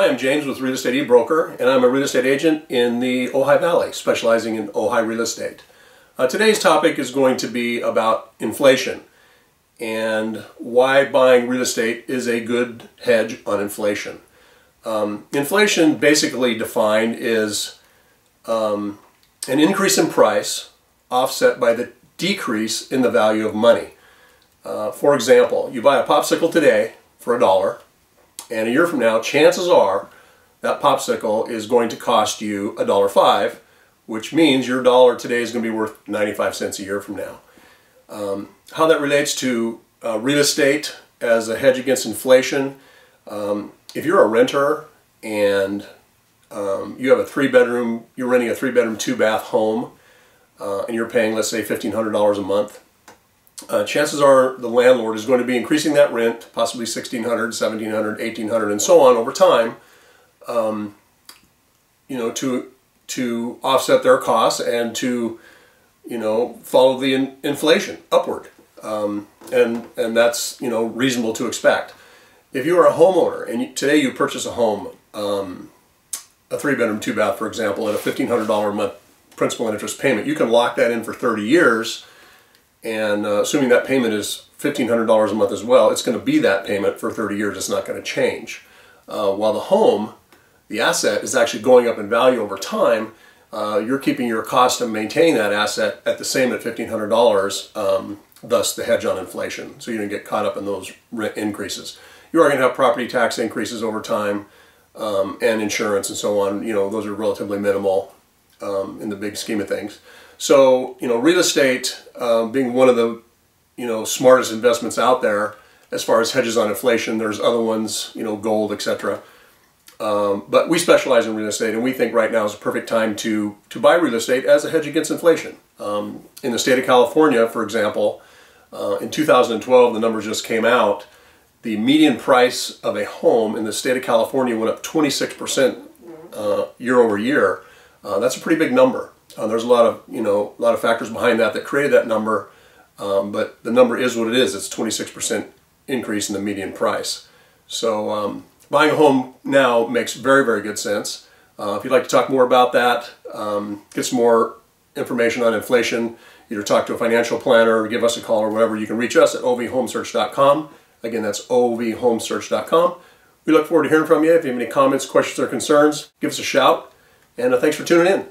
Hi, I'm James with Real Estate eBroker, and I'm a real estate agent in the Ojai Valley, specializing in Ojai real estate. Uh, today's topic is going to be about inflation and why buying real estate is a good hedge on inflation. Um, inflation, basically defined, is um, an increase in price offset by the decrease in the value of money. Uh, for example, you buy a popsicle today for a dollar and a year from now, chances are that popsicle is going to cost you a dollar five, which means your dollar today is going to be worth 95 cents a year from now. Um, how that relates to uh, real estate as a hedge against inflation, um, if you're a renter and um, you have a three bedroom, you're renting a three bedroom, two bath home, uh, and you're paying, let's say, $1,500 a month, uh, chances are the landlord is going to be increasing that rent, possibly 1600 1700 1800 and so on over time, um, you know, to, to offset their costs and to, you know, follow the in inflation upward. Um, and, and that's, you know, reasonable to expect. If you are a homeowner and you, today you purchase a home, um, a three bedroom, two bath, for example, at a $1,500 a month principal and interest payment, you can lock that in for 30 years and uh, assuming that payment is $1,500 a month as well, it's going to be that payment for 30 years. It's not going to change. Uh, while the home, the asset, is actually going up in value over time, uh, you're keeping your cost to maintain that asset at the same at $1,500, um, thus the hedge on inflation. So you don't get caught up in those rent increases. You are going to have property tax increases over time um, and insurance and so on. You know, those are relatively minimal um, in the big scheme of things. So, you know, real estate um, being one of the, you know, smartest investments out there as far as hedges on inflation. There's other ones, you know, gold, etc. Um, but we specialize in real estate, and we think right now is a perfect time to to buy real estate as a hedge against inflation. Um, in the state of California, for example, uh, in 2012, the numbers just came out. The median price of a home in the state of California went up 26 percent uh, year over year. Uh, that's a pretty big number. Uh, there's a lot of you know a lot of factors behind that that created that number, um, but the number is what it is. It's 26% increase in the median price. So um, buying a home now makes very very good sense. Uh, if you'd like to talk more about that, um, get some more information on inflation, either talk to a financial planner or give us a call or whatever, you can reach us at ovhomesearch.com. Again, that's ovhomesearch.com. We look forward to hearing from you. If you have any comments, questions, or concerns, give us a shout. And uh, thanks for tuning in.